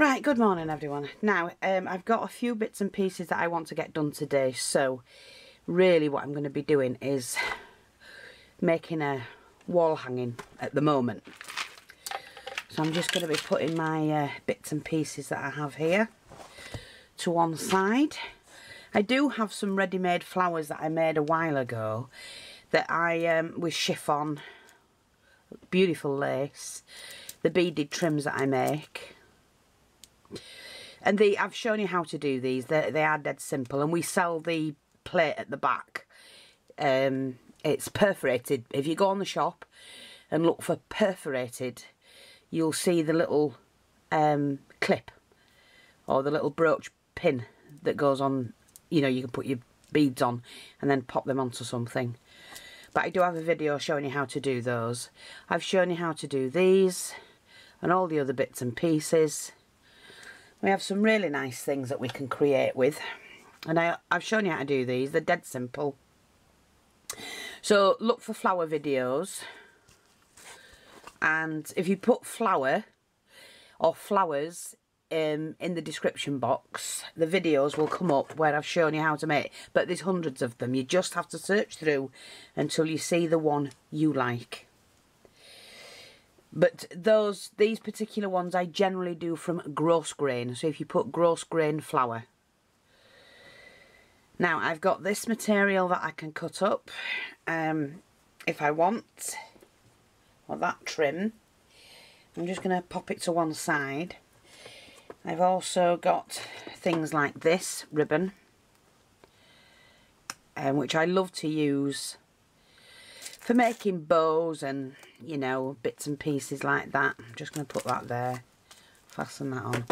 Right, good morning everyone. Now, um, I've got a few bits and pieces that I want to get done today, so really what I'm going to be doing is making a wall hanging at the moment. So I'm just going to be putting my uh, bits and pieces that I have here to one side. I do have some ready-made flowers that I made a while ago that I, um, with chiffon, beautiful lace, the beaded trims that I make. And the I've shown you how to do these. They, they are dead simple. And we sell the plate at the back. Um, it's perforated. If you go on the shop and look for perforated, you'll see the little um, clip or the little brooch pin that goes on. You know, you can put your beads on and then pop them onto something. But I do have a video showing you how to do those. I've shown you how to do these and all the other bits and pieces. We have some really nice things that we can create with. And I, I've shown you how to do these. They're dead simple. So look for flower videos. And if you put flower or flowers um, in the description box, the videos will come up where I've shown you how to make. But there's hundreds of them. You just have to search through until you see the one you like. But those, these particular ones I generally do from grosgrain. So if you put gross grain flower. Now I've got this material that I can cut up um, if I want. Or that trim. I'm just going to pop it to one side. I've also got things like this ribbon. Um, which I love to use for making bows and you know bits and pieces like that. I'm just going to put that there. Fasten that on.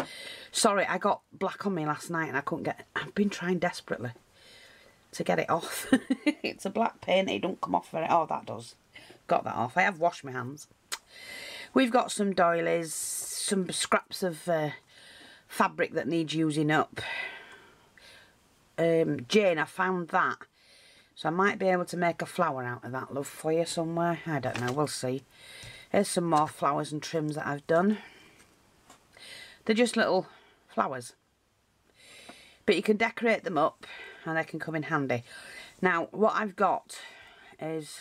Sorry I got black on me last night and I couldn't get I've been trying desperately to get it off. It's a black paint it don't come off very oh that does. Got that off. I have washed my hands. We've got some doilies some scraps of uh, fabric that needs using up. Um, Jane I found that so I might be able to make a flower out of that, love, for you somewhere. I don't know, we'll see. Here's some more flowers and trims that I've done. They're just little flowers. But you can decorate them up and they can come in handy. Now, what I've got is...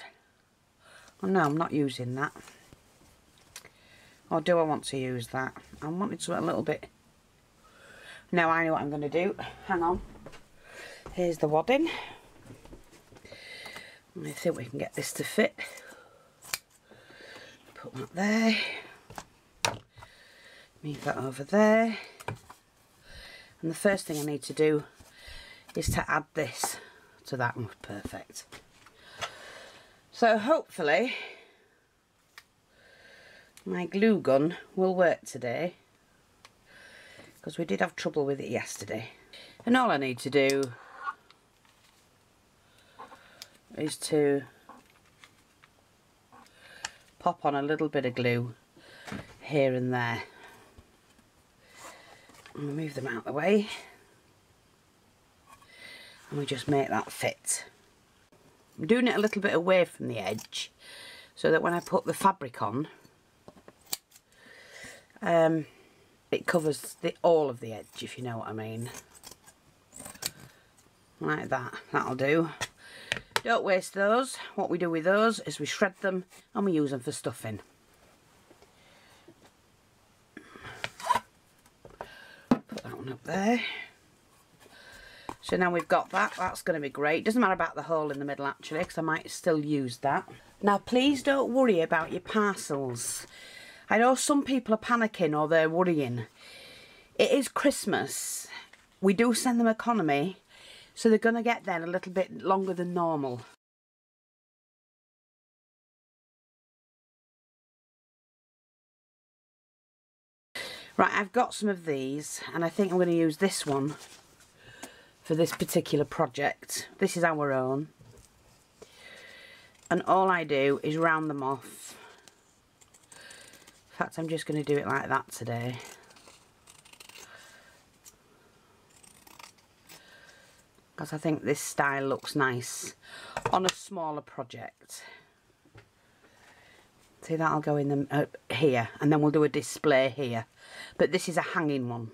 Oh no, I'm not using that. Or do I want to use that? I wanted to a little bit... Now I know what I'm going to do. Hang on. Here's the wadding. I think we can get this to fit. Put that there. Move that over there. And the first thing I need to do is to add this to that one. Perfect. So hopefully my glue gun will work today because we did have trouble with it yesterday. And all I need to do is to pop on a little bit of glue here and there. And move them out of the way. And we just make that fit. I'm doing it a little bit away from the edge so that when I put the fabric on um, it covers the all of the edge if you know what I mean. Like that, that'll do. Don't waste those. What we do with those is we shred them and we use them for stuffing. Put that one up there. So now we've got that, that's going to be great. Doesn't matter about the hole in the middle actually, because I might still use that. Now please don't worry about your parcels. I know some people are panicking or they're worrying. It is Christmas. We do send them economy so they're going to get there a little bit longer than normal. Right, I've got some of these and I think I'm going to use this one for this particular project. This is our own. And all I do is round them off. In fact, I'm just going to do it like that today. Because I think this style looks nice on a smaller project. See, that'll go in the, uh, here, and then we'll do a display here. But this is a hanging one.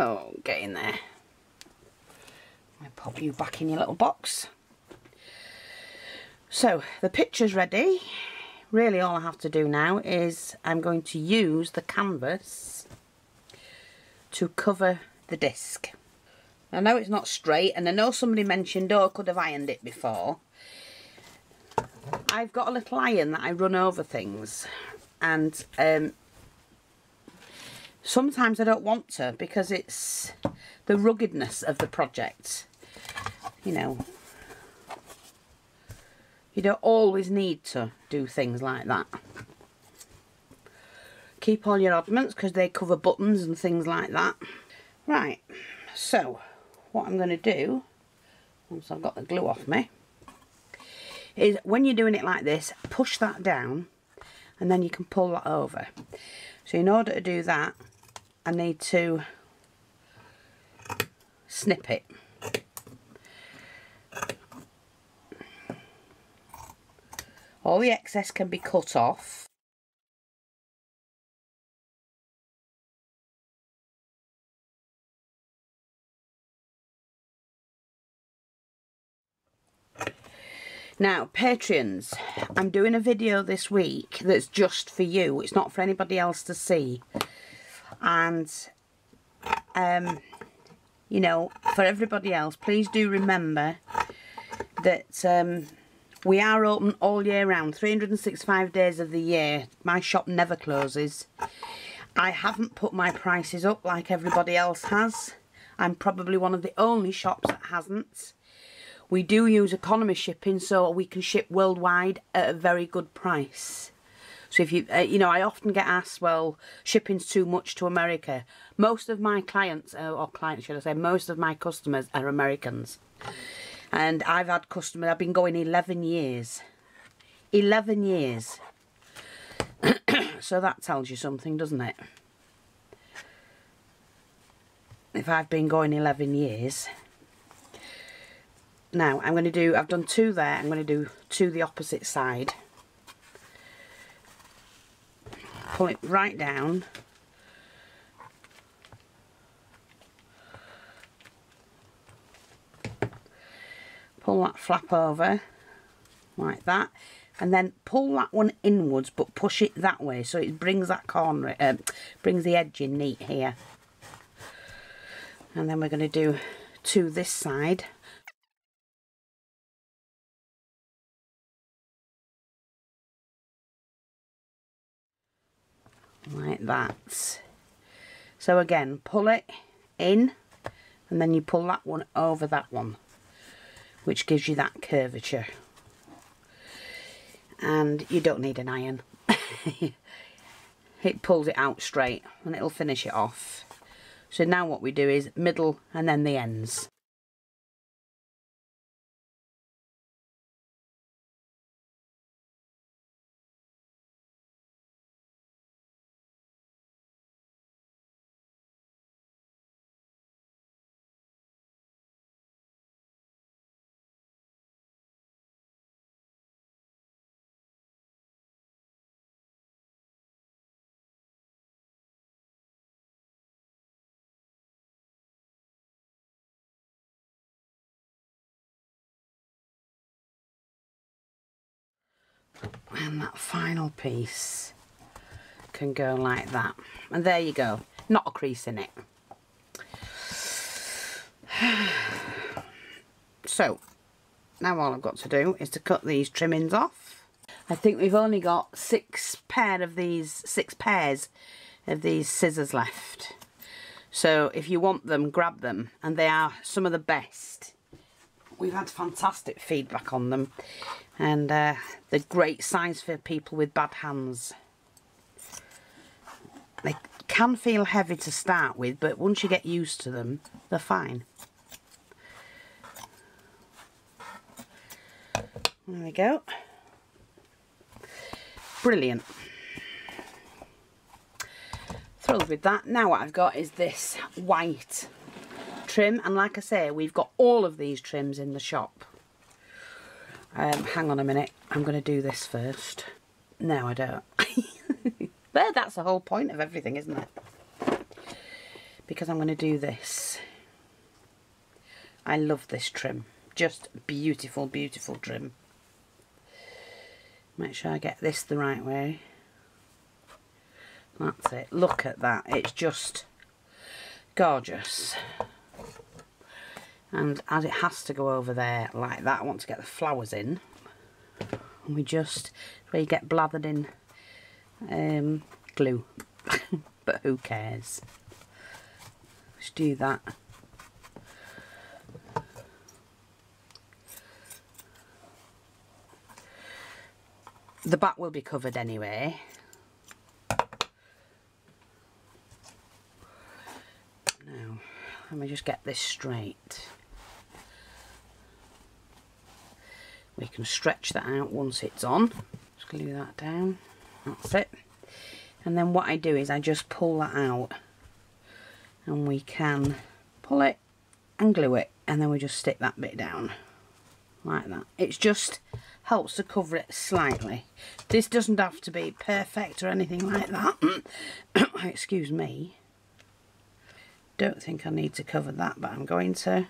Oh, get in there. I pop you back in your little box. So, the picture's ready. Really all I have to do now is I'm going to use the canvas to cover the disc. I know it's not straight and I know somebody mentioned, oh, I could have ironed it before. I've got a little iron that I run over things and um, sometimes I don't want to because it's the ruggedness of the project. You know, you don't always need to do things like that. Keep all your oddments because they cover buttons and things like that. Right, so what I'm going to do, once I've got the glue off me, is when you're doing it like this, push that down and then you can pull that over. So in order to do that, I need to snip it. All the excess can be cut off. Now, Patreons, I'm doing a video this week that's just for you. It's not for anybody else to see. And um, you know for everybody else please do remember that um, we are open all year round 365 days of the year. My shop never closes. I haven't put my prices up like everybody else has. I'm probably one of the only shops that hasn't we do use economy shipping so we can ship worldwide at a very good price so if you, uh, you know, I often get asked, well, shipping's too much to America. Most of my clients, uh, or clients should I say, most of my customers are Americans. And I've had customers, I've been going 11 years. 11 years. so that tells you something, doesn't it? If I've been going 11 years. Now, I'm going to do, I've done two there, I'm going to do two the opposite side. pull it right down. Pull that flap over like that and then pull that one inwards but push it that way so it brings that corner uh, brings the edge in neat here. And then we're going to do to this side like that so again pull it in and then you pull that one over that one which gives you that curvature. And you don't need an iron. It pulls it out straight and it'll finish it off. So now what we do is middle and then the ends And that final piece can go like that. And there you go. Not a crease in it. So, now all I've got to do is to cut these trimmings off. I think we've only got six pair of these, six pairs of these scissors left. So if you want them, grab them. And they are some of the best. We've had fantastic feedback on them. And uh, they're great size for people with bad hands. They can feel heavy to start with, but once you get used to them, they're fine. There we go. Brilliant. Thrilled with that. Now what I've got is this white trim. And like I say, we've got all of these trims in the shop. Um, hang on a minute. I'm going to do this first. No, I don't. but that's the whole point of everything, isn't it? Because I'm going to do this. I love this trim. Just beautiful, beautiful trim. Make sure I get this the right way. That's it. Look at that. It's just gorgeous. And as it has to go over there like that, I want to get the flowers in. And we just, where you get blathered in um, glue. but who cares? Let's do that. The back will be covered anyway. Now, let me just get this straight. We can stretch that out once it's on. Just glue that down. That's it. And then what I do is I just pull that out and we can pull it and glue it and then we just stick that bit down like that. It's just helps to cover it slightly. This doesn't have to be perfect or anything like that. Excuse me. Don't think I need to cover that, but I'm going to.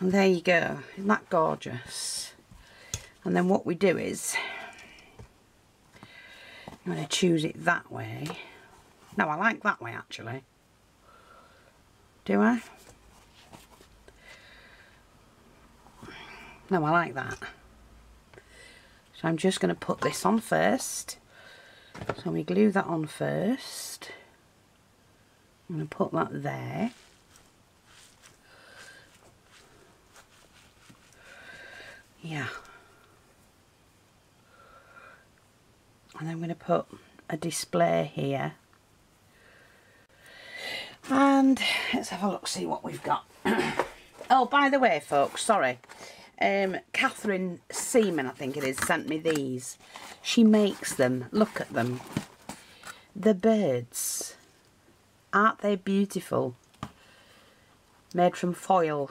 And there you go. Isn't that gorgeous? And then what we do is, I'm going to choose it that way. No, I like that way actually. Do I? No, I like that. So I'm just going to put this on first. So we glue that on first. I'm going to put that there. Yeah. And I'm going to put a display here. And let's have a look, see what we've got. oh, by the way, folks, sorry um, Catherine Seaman, I think it is, sent me these. She makes them. Look at them. The birds. Aren't they beautiful? Made from foil.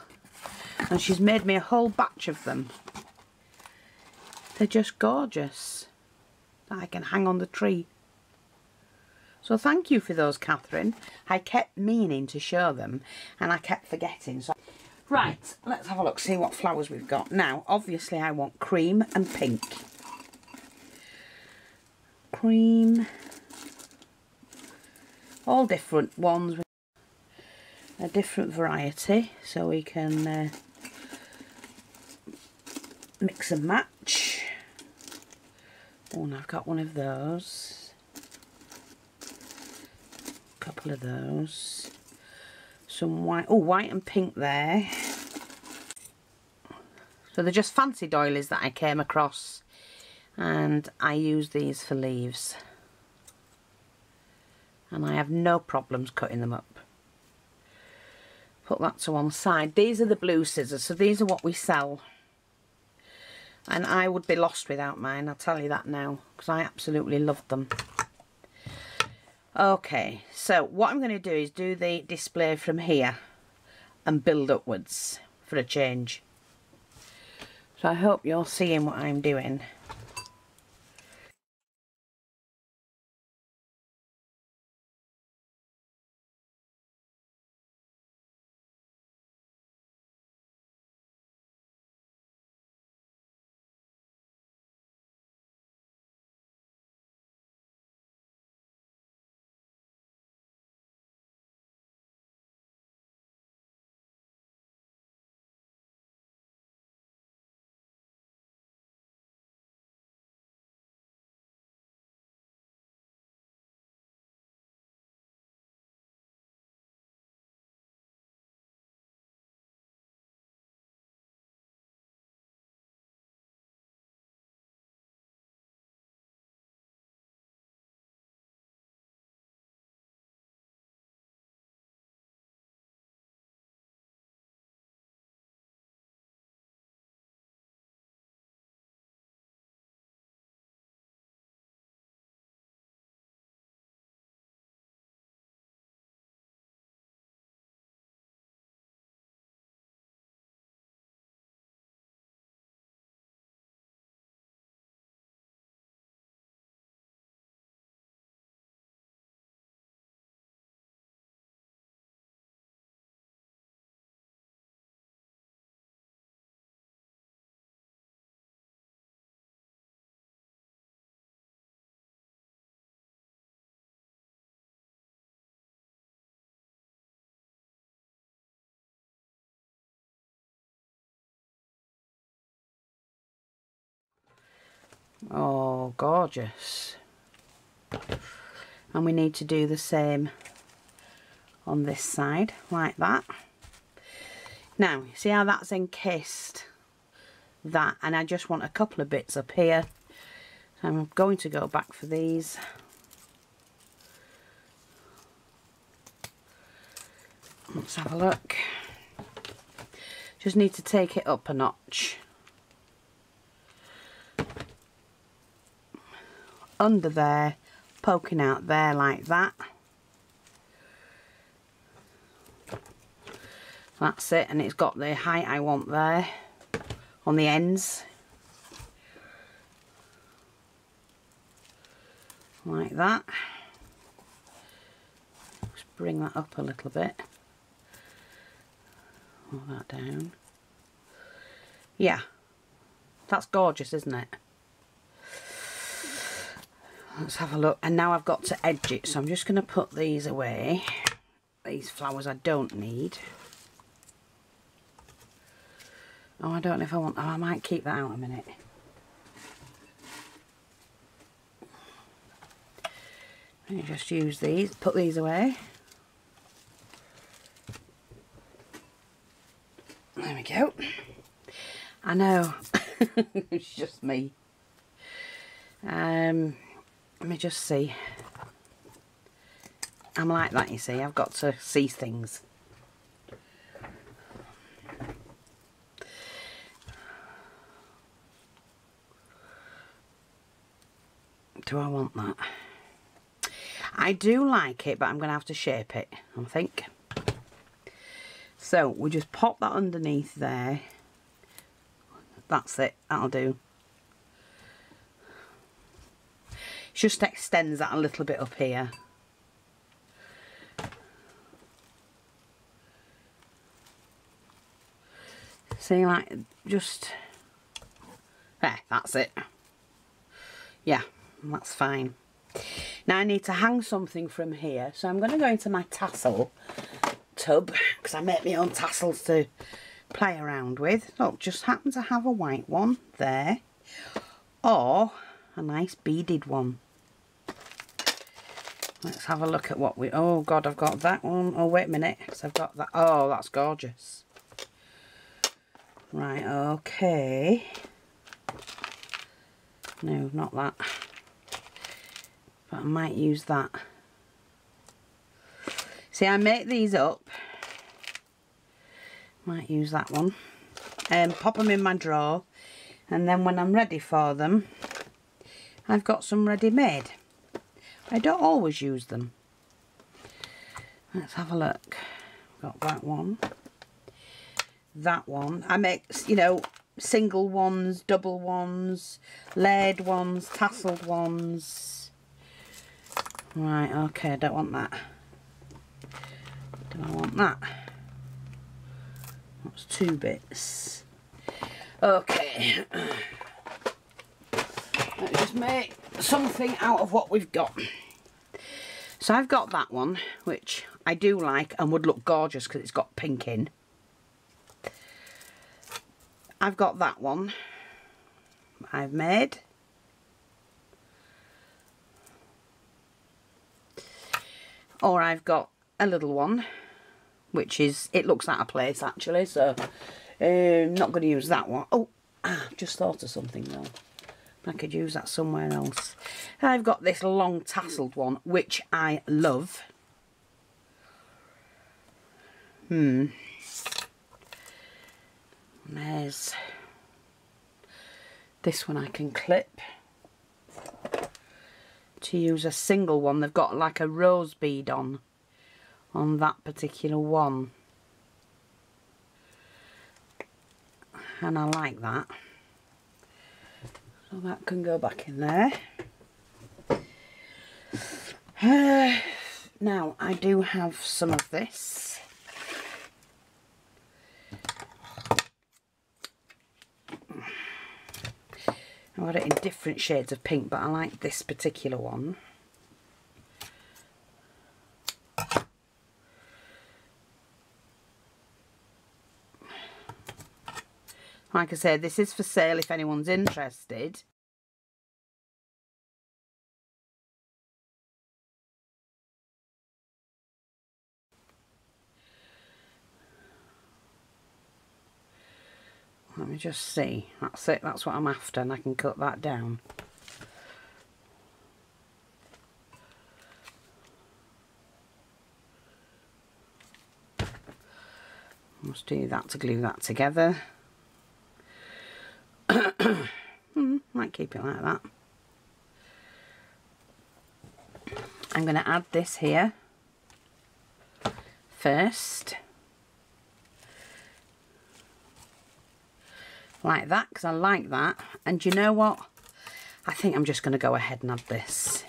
And she's made me a whole batch of them. They're just gorgeous. That I can hang on the tree. So thank you for those, Catherine. I kept meaning to show them and I kept forgetting. So Right, let's have a look, see what flowers we've got. Now, obviously I want cream and pink. Cream. All different ones a different variety, so we can uh, mix and match. And I've got one of those. A couple of those some white, oh white and pink there. So they're just fancy doilies that I came across and I use these for leaves. And I have no problems cutting them up. Put that to one side. These are the blue scissors, so these are what we sell. And I would be lost without mine, I'll tell you that now, because I absolutely love them. Okay, so what I'm going to do is do the display from here and build upwards for a change. So I hope you're seeing what I'm doing. Oh, gorgeous. And we need to do the same on this side, like that. Now, see how that's encased that, and I just want a couple of bits up here. I'm going to go back for these. Let's have a look. Just need to take it up a notch. Under there, poking out there like that. That's it, and it's got the height I want there on the ends. Like that. Just bring that up a little bit. Pull that down. Yeah, that's gorgeous, isn't it? Let's have a look. And now I've got to edge it, so I'm just going to put these away. These flowers I don't need. Oh, I don't know if I want... Oh, I might keep that out a minute. Let me just use these, put these away. There we go. I know, it's just me. Um, let me just see. I'm like that, you see. I've got to see things. Do I want that? I do like it, but I'm going to have to shape it, I think. So, we just pop that underneath there. That's it, that'll do. Just extends that a little bit up here. See, like, just... There, that's it. Yeah, that's fine. Now I need to hang something from here. So I'm going to go into my tassel tub because I make my own tassels to play around with. Look, just happen to have a white one there or a nice beaded one. Let's have a look at what we... Oh, God, I've got that one. Oh, wait a minute. Because I've got that. Oh, that's gorgeous. Right, okay. No, not that but I might use that. See, I make these up. Might use that one. And um, pop them in my drawer. And then when I'm ready for them, I've got some ready-made. I don't always use them. Let's have a look. Got that one. That one. I make, you know, single ones, double ones, layered ones, tasseled ones Right, okay, I don't want that. Do I want that? That's two bits. Okay. Let's just make something out of what we've got. So I've got that one, which I do like and would look gorgeous because it's got pink in. I've got that one I've made. or I've got a little one which is it looks out of place actually so um, not going to use that one oh ah, just thought of something though I could use that somewhere else I've got this long tasseled one which I love hmm there's this one I can clip to use a single one. They've got like a rose bead on, on that particular one. And I like that. So that can go back in there. Uh, now, I do have some of this. I've got it in different shades of pink, but I like this particular one. Like I said, this is for sale if anyone's interested. Let me just see. That's it. That's what I'm after and I can cut that down. Must do that to glue that together. Keep it like that. I'm going to add this here first. Like that, because I like that. And you know what? I think I'm just going to go ahead and add this.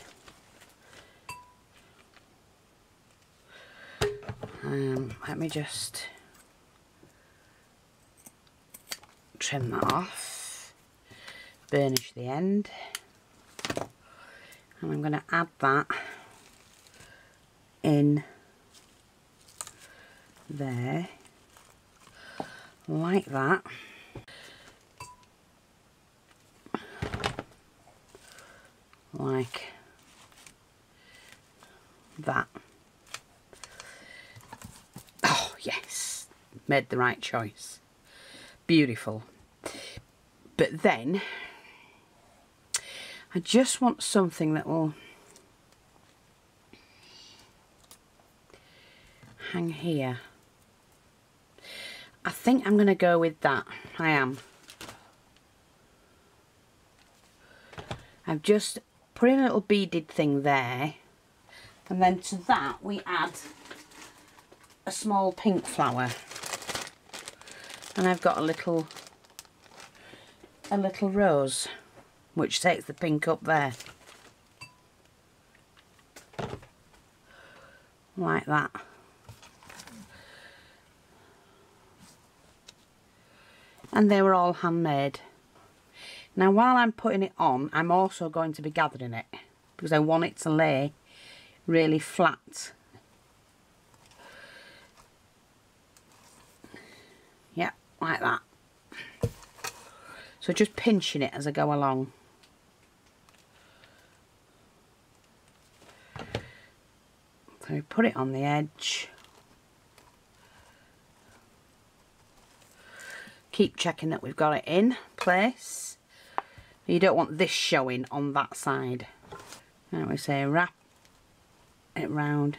Um, let me just trim that off, burnish the end, and I'm going to add that in there, like that. Like that. Oh, yes. Made the right choice. Beautiful. But then, I just want something that will hang here. I think I'm going to go with that. I am. I've just put in a little beaded thing there. And then to that we add a small pink flower. And I've got a little a little rose which takes the pink up there. Like that. And they were all handmade. Now while I'm putting it on I'm also going to be gathering it. Because I want it to lay really flat. Yeah like that. So just pinching it as I go along. Put it on the edge. Keep checking that we've got it in place. You don't want this showing on that side. And we say wrap it round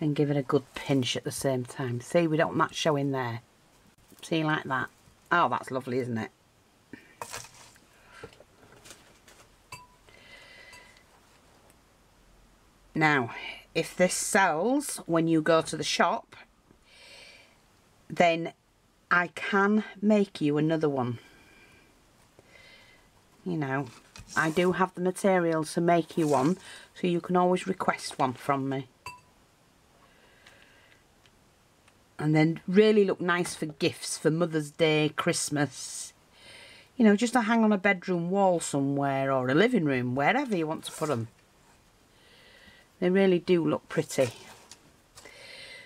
and give it a good pinch at the same time. See, we don't want that showing there. See, like that. Oh, that's lovely, isn't it? Now, if this sells when you go to the shop, then I can make you another one. You know, I do have the materials to make you one, so you can always request one from me. And then really look nice for gifts for Mother's Day, Christmas. You know, just to hang on a bedroom wall somewhere or a living room, wherever you want to put them. They really do look pretty.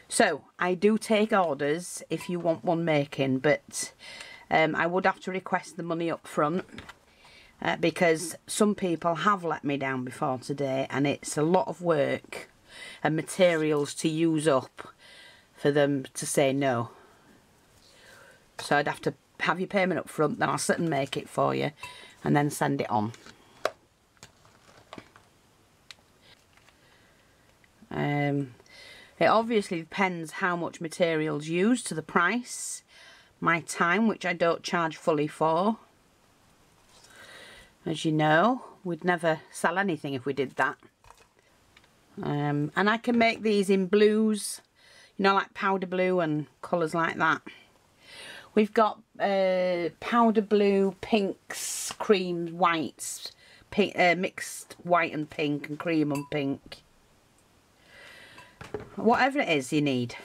So, I do take orders if you want one making, but um, I would have to request the money up front uh, because some people have let me down before today and it's a lot of work and materials to use up for them to say no. So I'd have to have your payment up front, then I'll sit and make it for you and then send it on. Um, it obviously depends how much materials used to the price, my time, which I don't charge fully for. As you know, we'd never sell anything if we did that. Um, and I can make these in blues, you know, like powder blue and colours like that. We've got uh, powder blue, pinks, creams, whites, pink, uh, mixed white and pink and cream and pink whatever it is you need.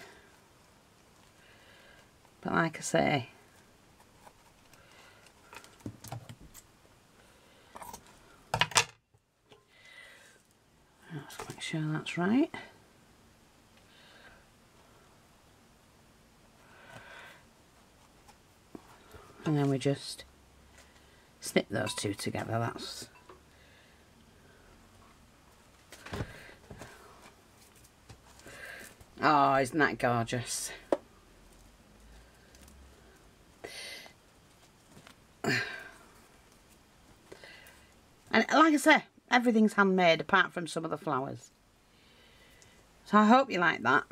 But like I say let's make sure that's right. And then we just snip those two together that's Oh, isn't that gorgeous? And like I say, everything's handmade apart from some of the flowers. So I hope you like that.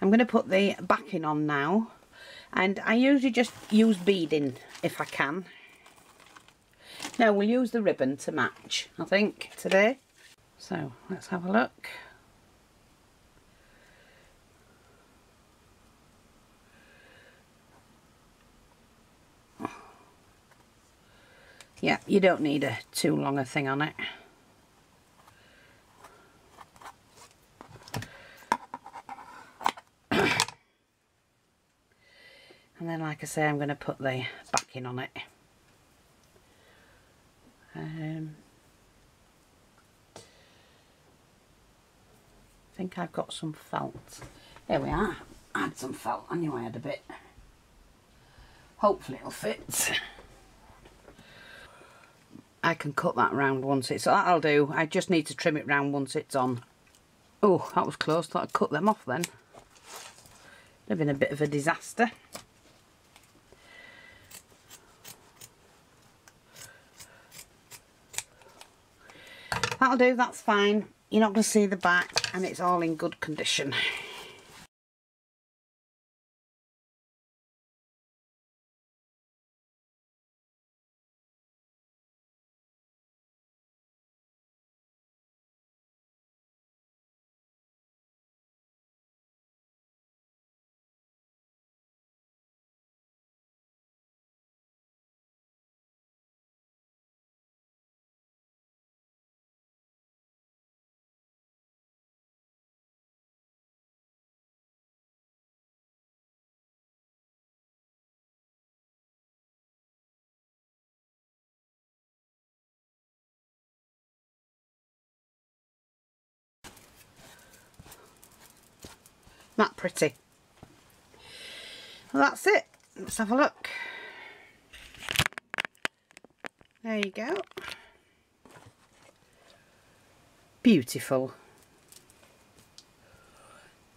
I'm going to put the backing on now. And I usually just use beading if I can. Now we'll use the ribbon to match, I think, today. So, let's have a look. Yeah, you don't need a too long a thing on it. and then like I say I'm going to put the backing on it. Um, I think I've got some felt. There we are. I had some felt. I knew I had a bit. Hopefully it'll fit. I can cut that round once it's... That'll do. I just need to trim it round once it's on. Oh, that was close. Thought I'd cut them off then. They've been a bit of a disaster. That'll do, that's fine. You're not going to see the back and it's all in good condition. That pretty. Well, that's it. Let's have a look. There you go. Beautiful.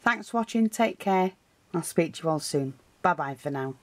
Thanks for watching. Take care. I'll speak to you all soon. Bye bye for now.